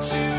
to